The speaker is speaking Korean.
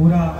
જોરી જોરી